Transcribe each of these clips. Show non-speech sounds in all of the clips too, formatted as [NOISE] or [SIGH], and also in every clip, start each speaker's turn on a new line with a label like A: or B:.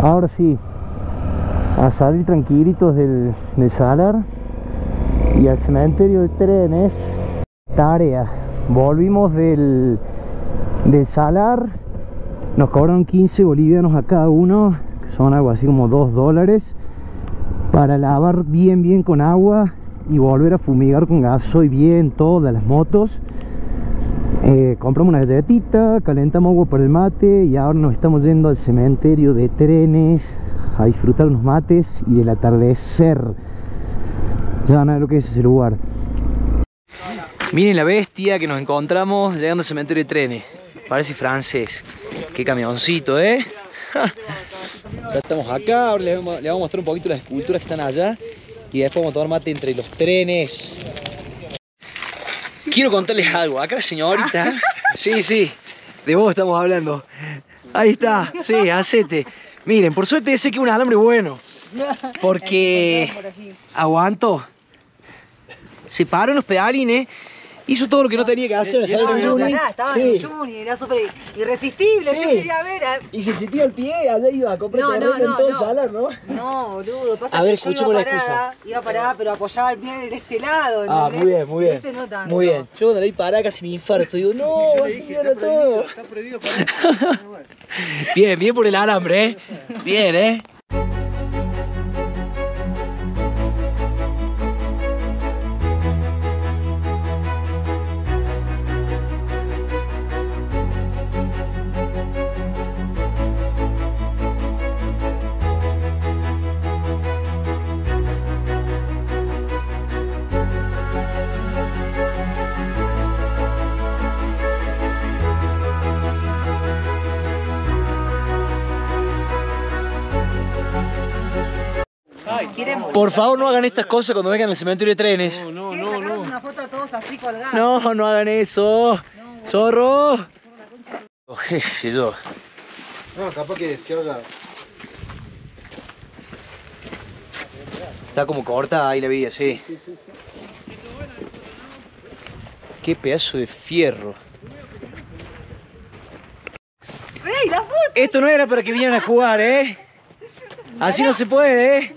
A: Ahora sí, a salir tranquilitos del, del salar y al cementerio de trenes. Tarea, volvimos del, del salar, nos cobraron 15 bolivianos a cada uno, que son algo así como 2 dólares, para lavar bien bien con agua y volver a fumigar con gasoil bien todas las motos. Eh, compramos una galletita, calentamos agua para el mate y ahora nos estamos yendo al cementerio de trenes a disfrutar unos mates y del atardecer. Ya van a ver lo que es ese lugar. Miren la bestia que nos encontramos llegando al cementerio de trenes. Parece francés. Qué camioncito, ¿eh? [LAUGHS] ya estamos acá, ahora le vamos, le vamos a mostrar un poquito las esculturas que están allá y después vamos a tomar mate entre los trenes. Quiero contarles algo. Acá la señorita. [LAUGHS] Sí, sí. De vos estamos hablando. Ahí está. Sí, hacete. Miren, por suerte sé que es un alambre bueno. Porque [LAUGHS] aguanto. Se paró en los pedalines. Hizo todo lo que no tenía que hacer. ¿sabes?
B: No, no,
A: Juni.
B: pará, estaba
A: Sí.
B: en el Juni, era súper irresistible.
A: Sí.
B: Yo quería ver. a-
A: Y se sintió el pie, allá iba a comprar
B: No, no, no,
A: todo
B: no.
A: salar, ¿no?
B: No, boludo. Pasa
A: A
B: que
A: ver,
B: yo
A: escuchemos
B: iba
A: la excusa.
B: parada, Iba parada, pero apoyaba el pie de este lado.
A: Ah,
B: ¿entendés?
A: muy bien, muy bien.
B: Este no tanto.
A: Muy bien. Yo cuando leí para casi me infarto. Digo, no, va a seguir todo.
C: Está prohibido para [LAUGHS]
A: Bien, bien por el alambre, ¿eh? Bien, ¿eh? Por favor, no hagan estas cosas cuando vengan al cementerio de trenes.
C: No,
B: ¿Quieres sacarnos una foto a todos así colgados?
A: No, no hagan eso. Zorro. Sé yo.
C: No, capaz que se haga.
A: Está como corta ahí la vida, sí. Qué pedazo de fierro.
B: ¡Ey, la foto!
A: Esto no era para que vinieran a jugar, ¿eh? Así no se puede, ¿eh?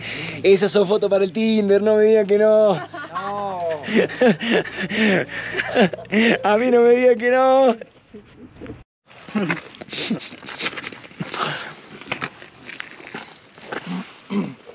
A: [LAUGHS] Esas son fotos para el Tinder, no me digan que no.
C: No. [LAUGHS]
A: A mí no me digan que no. [LAUGHS]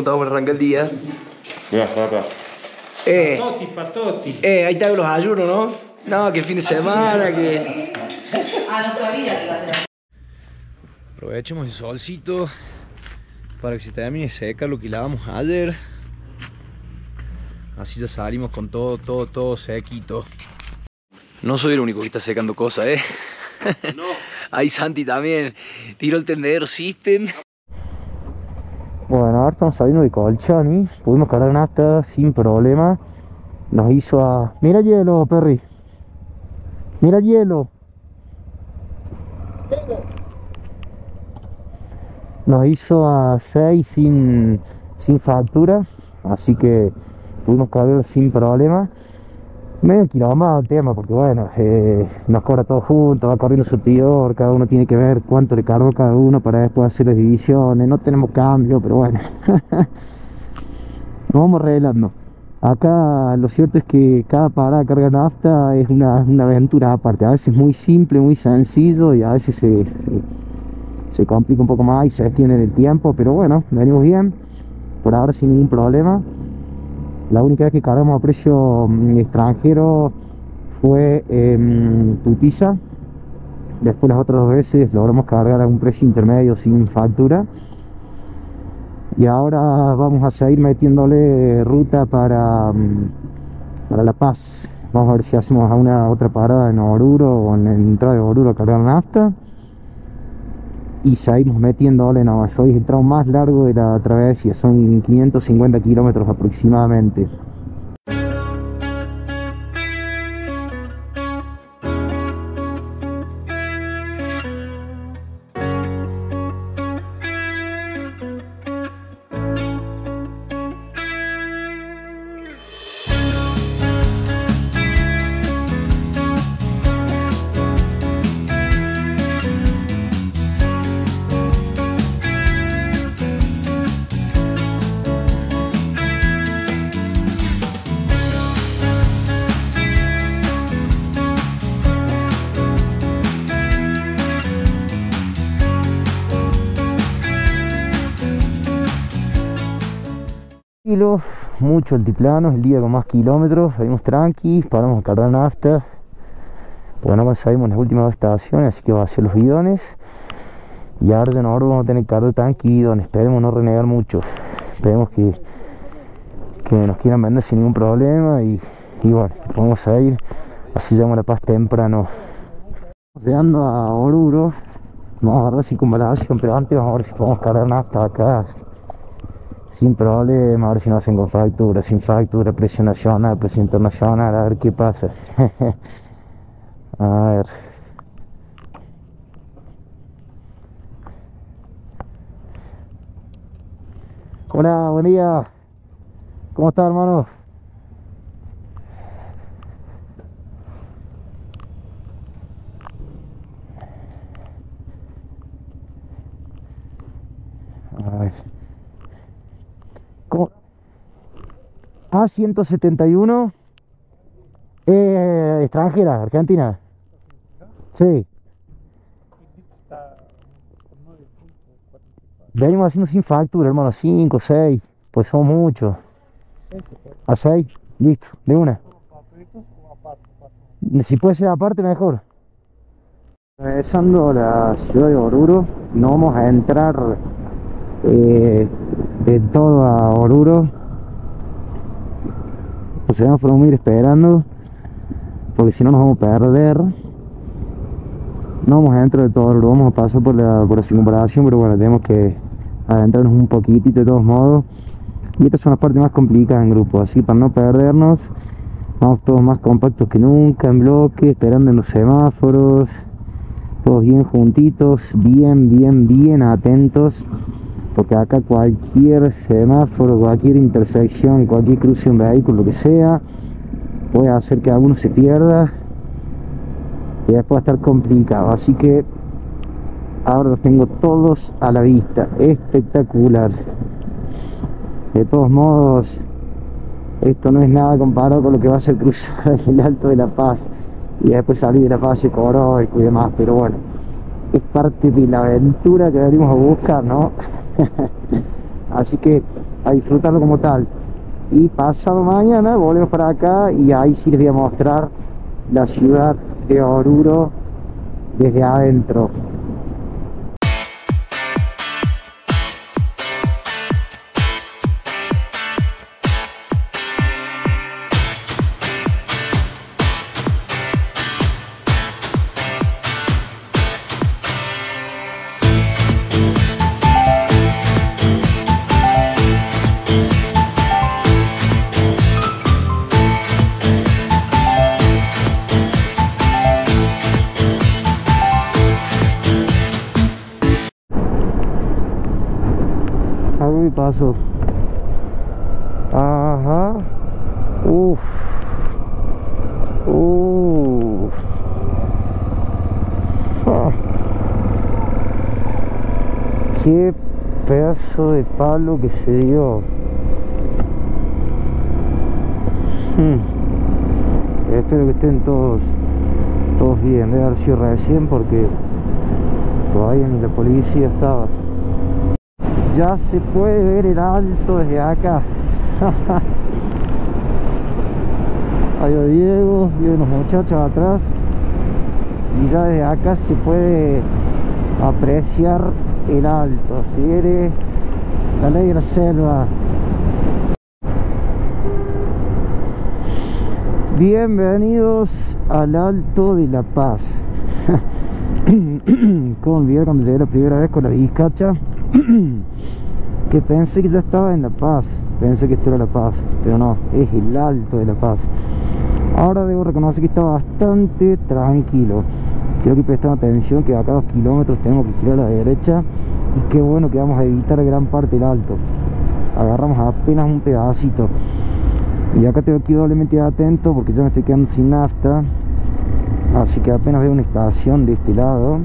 A: ¿Cómo estamos para arrancar el día? Eh,
C: Patotti, patotti.
A: eh, ahí están los ayunos, ¿no? No, que el fin de semana, que...
B: Ah, no sabía que iba a ser.
A: Aprovechemos el solcito para que se termine de secar lo que lavamos ayer. Así ya salimos con todo, todo, todo sequito. No soy el único que está secando cosas, ¿eh?
C: No. [LAUGHS]
A: Ahí Santi también tiró el tendedero system. Estamos saliendo de Colchani. Pudimos cargar nafta sin problema. Nos hizo a... Mira hielo, Perry. Mira hielo. Nos hizo a 6 sin, sin factura. Así que pudimos cargar sin problema. Medio kilómetro el tema, porque bueno, eh, nos cobra todo junto, va corriendo surtidor, cada uno tiene que ver cuánto le cargó cada uno para después hacer las divisiones, no tenemos cambio, pero bueno. [LAUGHS] Nos vamos arreglando. Acá lo cierto es que cada parada de carga nafta es una, una aventura aparte. A veces muy simple, muy sencillo y a veces se, se, complica un poco más y se extiende en el tiempo, pero bueno, venimos bien. Por ahora sin ningún problema. La única vez que cargamos a precio mm, extranjero fue en Tutiza. Después las otras dos veces logramos cargar a un precio intermedio sin factura. Y ahora vamos a seguir metiéndole ruta para, mm, para La Paz. Vamos a ver si hacemos otra parada en Oruro o en la entrada de Oruro a cargar nafta. Y seguimos metiéndole nomás. Hoy es el tramo más largo de la travesía, son 550 kilómetros aproximadamente. Mucho altiplano, el día con más kilómetros, venimos tranqui, paramos a cargar nafta, porque no conseguimos las últimas dos estaciones, así que va a ser los bidones. Y ahora ya no vamos a tener que cargar tanque bidones, esperemos no renegar mucho, esperemos que, que nos quieran vender sin ningún problema y, y bueno, podemos ir, así llegamos a La Paz temprano. Llegando a Oruro, vamos a agarrar circunvalación, pero antes vamos a ver si podemos cargar nafta acá sin problema, a ver si no hacen con factura, sin factura, precio nacional, precio internacional, a ver qué pasa. [LAUGHS] a ver. Hola, buen día. ¿Cómo está, hermano? A ver. ¿Cómo? A171 eh, extranjera, argentina. Sí. Venimos haciendo sin factura, hermano, 5, 6, pues son muchos. A 6, listo, de una. Si puede ser aparte, mejor. Regresando a la ciudad de Oruro, no vamos a entrar eh, de todo a Oruro. O sea, nos podemos ir esperando, porque si no nos vamos a perder. No vamos adentro de todo Oruro, vamos a pasar por la, por la circunvalación, pero bueno, tenemos que adentrarnos un poquitito de todos modos. Y estas son las partes más complicadas en grupo, así para no perdernos, vamos todos más compactos que nunca, en bloque, esperando en los semáforos, todos bien juntitos, bien, bien, bien atentos porque acá cualquier semáforo, cualquier intersección, cualquier cruce de un vehículo, lo que sea, puede hacer que alguno se pierda y después va a estar complicado. Así que ahora los tengo todos a la vista, espectacular. De todos modos, esto no es nada comparado con lo que va a ser cruzar [LAUGHS] el Alto de la Paz y después salir de la Paz Coroico y demás, pero bueno, es parte de la aventura que venimos a buscar, ¿no? [LAUGHS] Así que a disfrutarlo como tal. Y pasado mañana volvemos para acá y ahí sí voy a mostrar la ciudad de Oruro desde adentro. Hago mi paso. Ajá. Uf. Uf. Ah. Qué pedazo de palo que se dio. Hmm. Espero que estén todos todos bien. Debe haber sido recién porque todavía ni la policía estaba. Ya se puede ver el alto desde acá. [LAUGHS] Adiós Diego y unos muchachos atrás. Y ya desde acá se puede apreciar el alto. Así eres la negra selva. Bienvenidos al Alto de La Paz. [COUGHS] Como llegué la primera vez con la vizcacha [COUGHS] que pensé que ya estaba en La Paz. Pensé que esto era La Paz, pero no, es el Alto de La Paz. Ahora debo reconocer que está bastante tranquilo. Quiero que presten atención que a cada dos kilómetros tengo que girar a la derecha y qué bueno que vamos a evitar gran parte del alto. Agarramos apenas un pedacito. Y acá tengo que ir doblemente atento porque ya me estoy quedando sin nafta. Así que apenas veo una estación de este lado.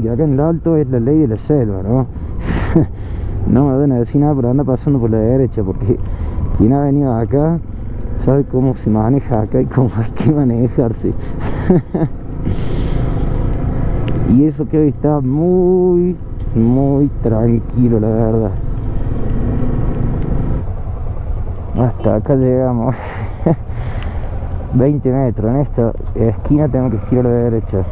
A: Que acá en el alto es la ley de la selva, ¿no? [LAUGHS] no me van a decir nada, pero anda pasando por la derecha, porque quien ha venido acá sabe cómo se maneja acá y cómo hay que manejarse. [LAUGHS] y eso que hoy está muy, muy tranquilo, la verdad. Hasta acá llegamos. [LAUGHS] 20 metros. En esta esquina tengo que girar a la derecha.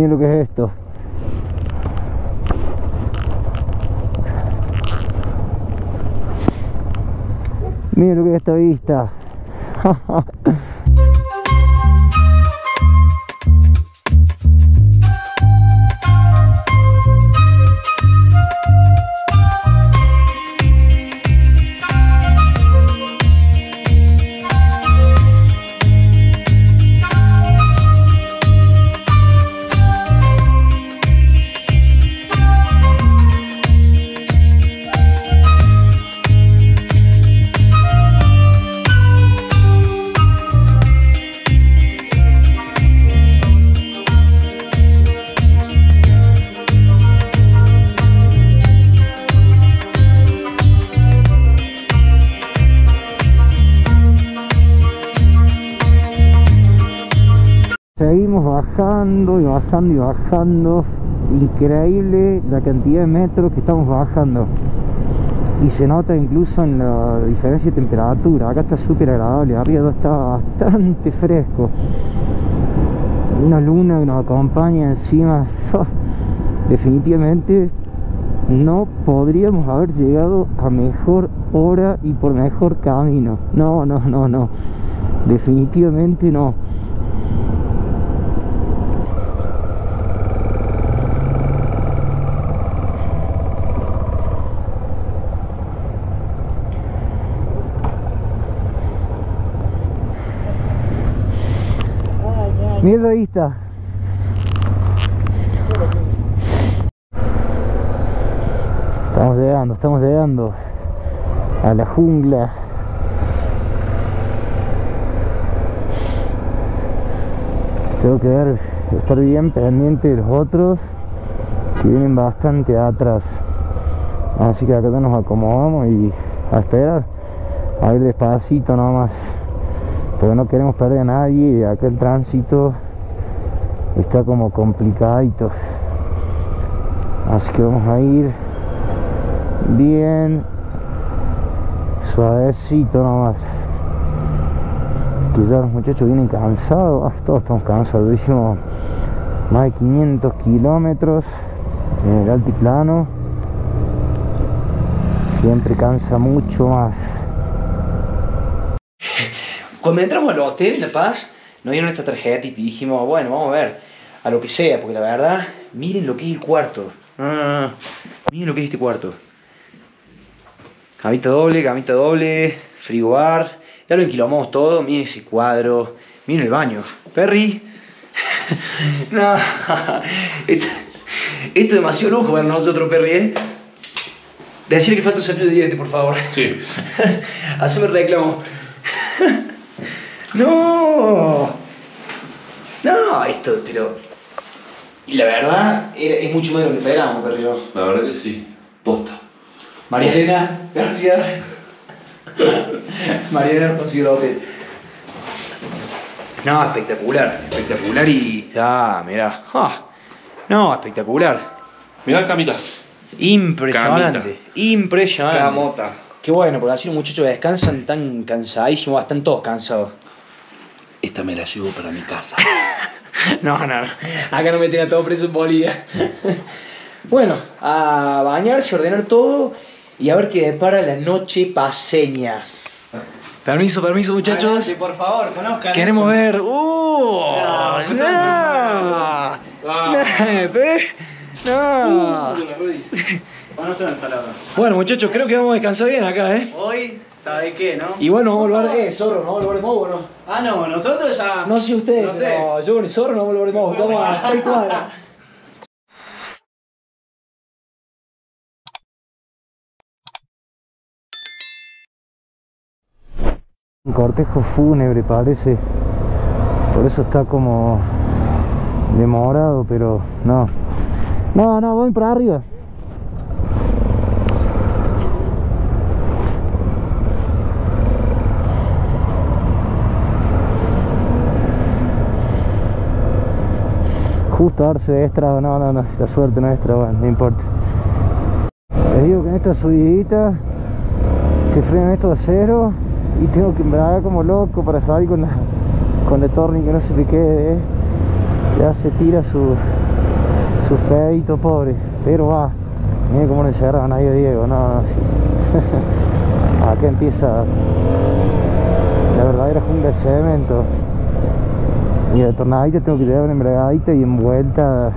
A: Miren lo que es esto. Miren lo que es esta vista. [LAUGHS] bajando y bajando y bajando. Increíble la cantidad de metros que estamos bajando. Y se nota incluso en la diferencia de temperatura. Acá está súper agradable, arriba está bastante fresco. Una luna que nos acompaña encima. [LAUGHS] Definitivamente no podríamos haber llegado a mejor hora y por mejor camino. No, no, no, no. Definitivamente no. Mira esa vista. Estamos llegando, estamos llegando a la jungla. Tengo que ver, estar bien pendiente de los otros que vienen bastante atrás. Así que acá nos acomodamos y a esperar. A ir despacito nomás. Pero no queremos perder a nadie y acá el tránsito está como complicadito. Así que vamos a ir bien suavecito nomás. Que ya los muchachos vienen cansados, ah, todos estamos cansados. Hicimos más de 500 kilómetros en el altiplano. Siempre cansa mucho más. Cuando entramos al hotel La Paz, nos dieron esta tarjeta y dijimos, bueno, vamos a ver, a lo que sea, porque la verdad, miren lo que es el cuarto. No, no, no, no. Miren lo que es este cuarto. Camita doble, camita doble, frigobar. Ya lo enquilomamos todo. Miren ese cuadro. Miren el baño. Perry. [LAUGHS] no. [LAUGHS] Esto, esto es demasiado lujo para nosotros, Perry, ¿eh? Decirle que falta un cepillo de dientes, por favor.
D: Sí. [LAUGHS]
A: Haceme el reclamo. No. No, esto, pero... Y la verdad, era- es mucho más de lo que esperábamos, Perry. ¿no?
D: La verdad que sí. Posta.
A: María Elena, gracias. [LAUGHS] María Elena consiguió el hotel. No, espectacular, espectacular y. Ah, mirá. Ah, no, espectacular.
D: Mirá camita.
A: Impresionante.
D: Camita.
A: Impresionante.
D: Camota.
A: Qué bueno, porque así los muchachos descansan tan cansadísimos, están todos cansados.
D: Esta me la llevo para mi casa. [LAUGHS]
A: No, no, no. Acá no me tiene a todo preso en Bolivia. [LAUGHS] bueno, a bañarse, ordenar todo y a ver qué depara la noche paseña. Permiso, permiso, muchachos.
B: Adelante, por favor, conozcan.
A: Queremos ver. ¡Uh!
B: No,
A: ¡No! ¡No! ¡No!
B: Taladro. [LAUGHS]
A: Bueno, muchachos, creo que vamos a descansar bien acá, ¿eh?
B: Hoy, ¿sabe qué, no?
A: Igual nos vamos a volver. Eh, zorro, ¿no vamos a volver de Mogo, no?
B: Ah, no, nosotros ya.
A: No sé ustedes,
B: No sé.
A: pero yo con el zorro no vamos a volver de Mogo. Estamos a 6 cuadras. [LAUGHS] Un cortejo fúnebre parece. Por eso está como demorado, pero no. No, no, voy para arriba. Justo darse de extra, no, no, no, la suerte no es extra, bueno, no importa. Les digo que en esta subidita te frenan esto a cero y tengo que embragar como loco para salir con la con el torning que no se me quede, ¿eh? ya se tira su sus peditos pobre, pero va, miren cómo le encerraron ahí a Diego, no, no, sí. [LAUGHS] acá empieza la verdadera jungla de cemento y de tornadita tengo que llevar embragadita y en vuelta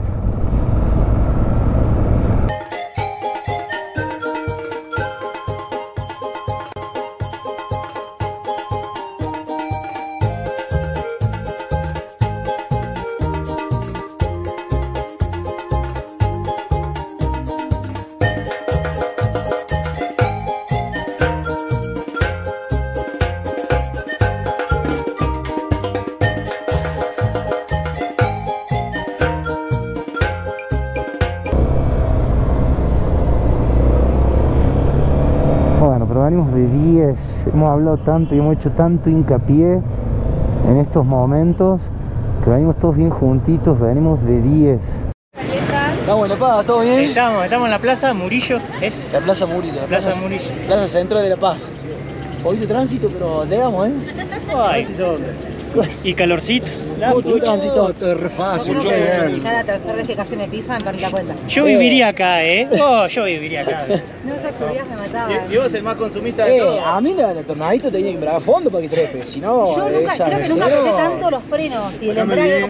A: de 10, hemos hablado tanto y hemos hecho tanto hincapié en estos momentos que venimos todos bien juntitos, venimos de 10. Está bueno, pa, ¿todo bien?
B: Estamos, estamos en la plaza Murillo, ¿es?
A: La Plaza Murillo, la
B: Plaza Murillo.
A: Plaza Central de La Paz. Hoy de tránsito, pero llegamos, ¿eh?
B: Ay, y calorcito.
C: Esto es re fácil,
E: Yo la tercera vez que casi me pisan, perdí la cuenta.
B: Yo viviría acá, ¿eh? Oh, yo viviría acá.
E: No, esas subidas me mataban.
B: Dios el más consumista de
A: Eh,
B: todos.
A: a mí la, tornadito tenía que embragar a fondo para que trepe, si no,
E: Yo nunca, creo que nunca apreté tanto los frenos y el embrague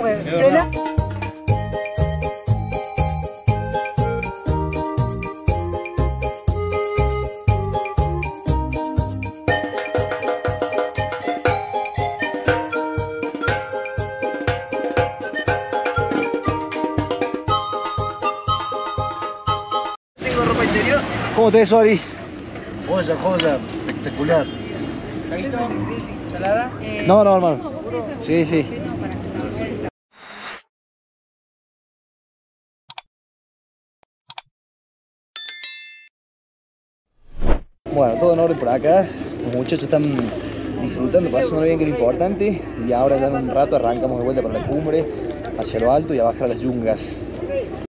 A: ¿Cómo te ves, Suari?
C: Joya, joya, espectacular.
B: Salada.
A: No, no, hermano.
E: ¿vos querés un-
A: Sí, sí. Bueno, todo en orden por acá. Los muchachos están disfrutando, pasando bien que es lo importante y ahora ya en un rato arrancamos de vuelta para la cumbre, hacia lo alto y a bajar las yungas.